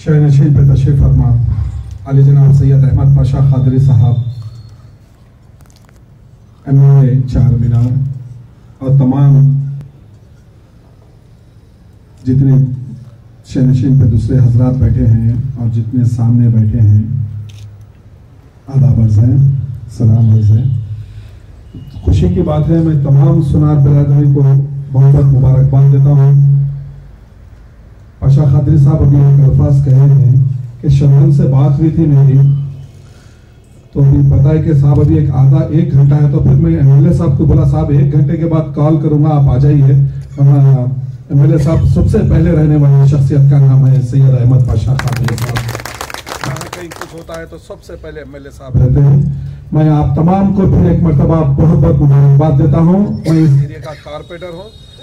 शह नशीन पे तशरीफ़ फरमा अली जनाब सैयद अहमद पाशा खादरी साहब एम ए चार मीनार और तमाम जितने शहनशीन पे दूसरे हजरात बैठे हैं और जितने सामने बैठे हैं आदाब अर्ज़ हैं सलाम अर्ज़ है खुशी की बात है मैं तमाम सुनार बिरादरी को बहुत बहुत मुबारकबाद देता हूँ पाशा खादरी साहब अभी एक अल्फाज कहे हैं कि शबनम से बात हुई थी मेरी तो अभी पता है कि साहब अभी एक आधा एक घंटा है तो फिर मैं एमएलए साहब को बोला साहब एक घंटे के बाद कॉल करूँगा आप आ जाइए। एमएलए साहब सबसे पहले रहने वाली शख्सियत का नाम है सैयद अहमद पाशा खादरी साहब कहीं कुछ होता है तो सबसे पहले एमएलए साहब रहते हैं। मैं आप तमाम को फिर एक मरतबा बहुत बहुत मुबारकबाद देता हूँ। मैं इस एरिया का कारपेटर हूँ।